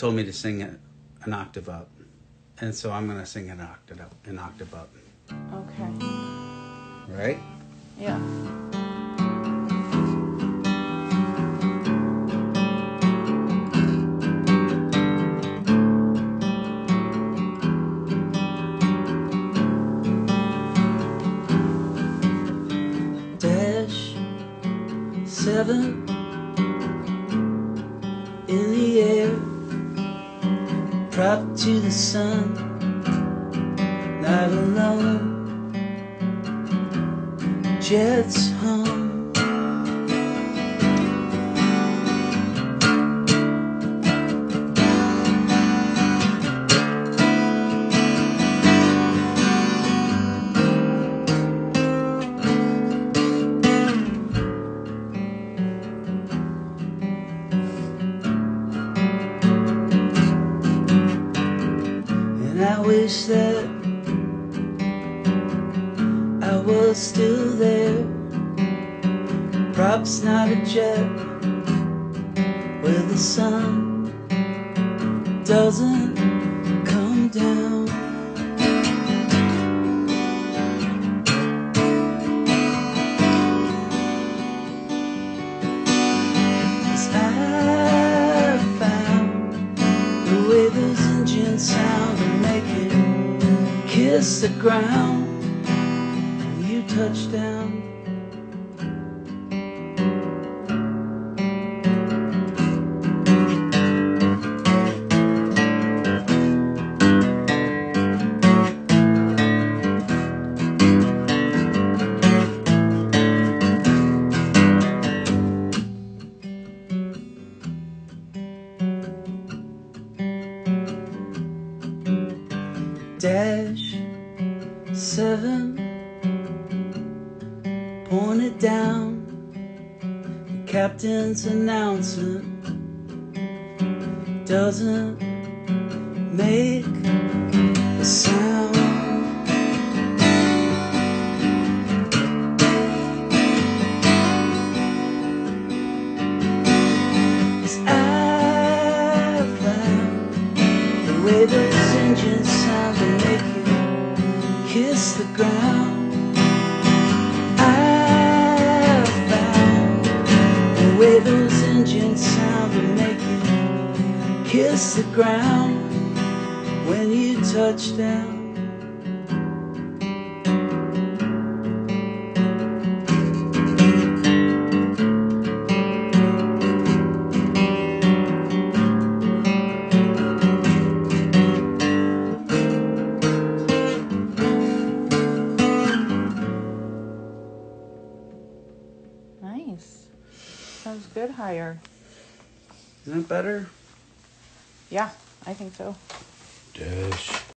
told me to sing it an octave up, and so I'm gonna sing an octave up, an octave up, Okay. right? Yeah. dash seven propped to the sun. Not alone jets hum I wish that I was still there. Props not a jet where the sun doesn't kiss the ground when you touch down. dash seven. Point it down. The captain's announcement doesn't make a sound. I found the way kiss the ground. I found the way those engines sound to make you kiss the ground when you touch down. Good, higher. Isn't it better? Yeah, I think so. Dash